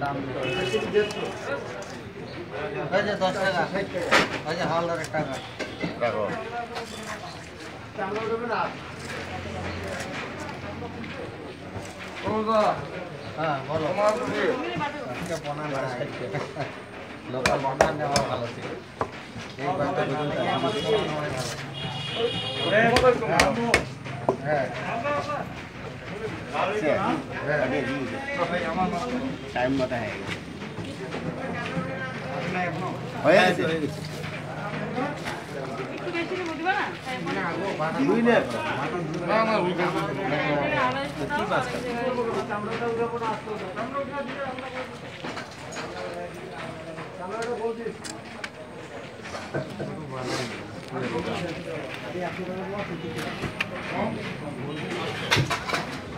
দাম। ওই যে দশ টাকা ওই যে হাওলারের টাকা। দেখো। হ্যাঁ বলো। লোকাল নেওয়া ভালো ছিল। এই কয়েকটা আমার ভালো। হ্যাঁ। টাইম মতো হয়ে গেছে হয়ে গেছে হয়ে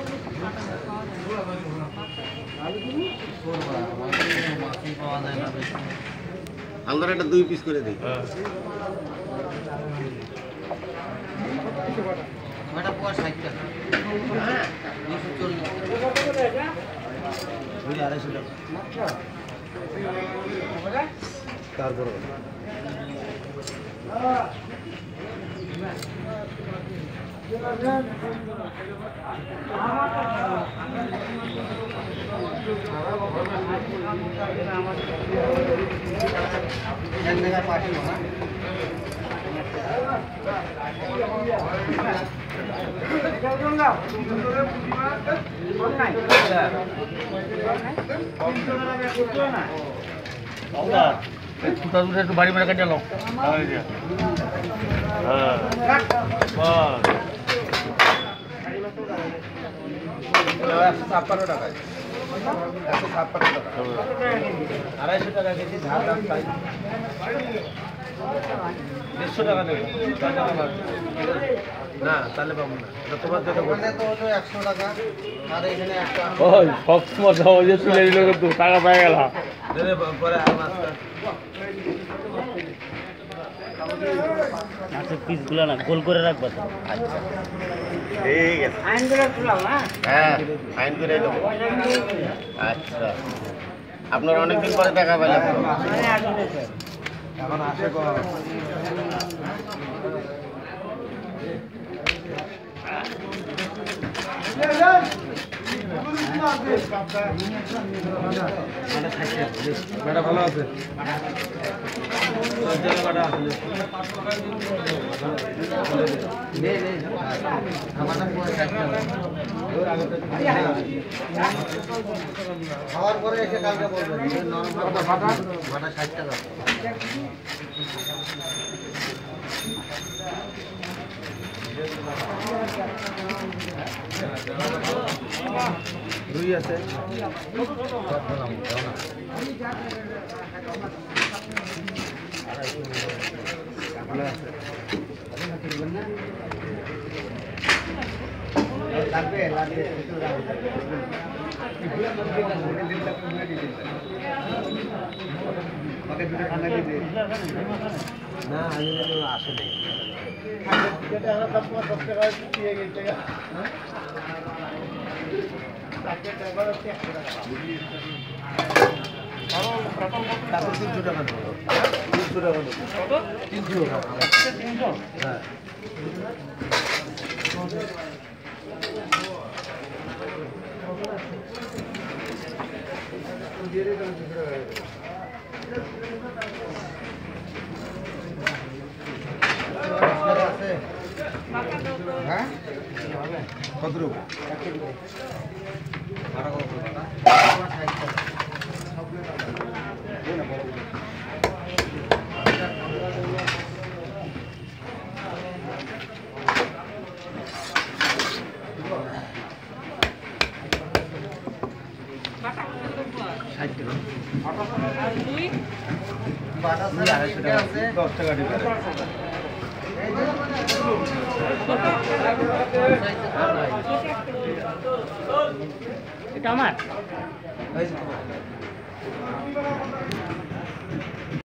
নেবো দিবা না দুই নে তুই একগুলো টাইট দিয়ে বাটার নি মাছই পাওয়া যায় না বেশি আমরা একটা দুই পিস করে দিই ওটা পুরো ষাট টাকা দুশো চল্লিশ দুই আড়াইশো টাকা তারপরে বাড়ি মেরে কাটে নাও একশো ছাপ্পান্ন টাকায় একশো ছাপ্পান্ন টাকা। আড়াইশো টাকা কেজি দাম দেড়শো টাকা নেবে। না তাহলে পাবো না। তোমার যেটা ওখানে তো হলো একশো টাকা আর এখানে একটা সব সময় সহজে তুলে দিল কিন্তু টাকা পেয়ে গেল পরে আর মাছটা মাছের পিসগুলো না গোল করে রাখবা তো। আচ্ছা ঠিক আছে। আইন করে তুলাও হ্যাঁ? ফাইন করে দেবো। আচ্ছা। আপনার অনেকদিন পরে দেখা পেলাম এখন আসে ভালো আছে? খাওয়ার পরে এসে কালকে বলবেন নরম ভাটা ভাটা ভাটা ষাট টাকা রুই আছে লাগবে লাগবে না আমি আসে নেই তারপর তিনশো টাকা দেবো তিনশো টাকা তিনশো টাকা হ্যাঁ হ্যাঁ কত রূপ বাটা আড়াইশো টাকা আছে দশ টাকা ডিফারেন্স এটা আমার?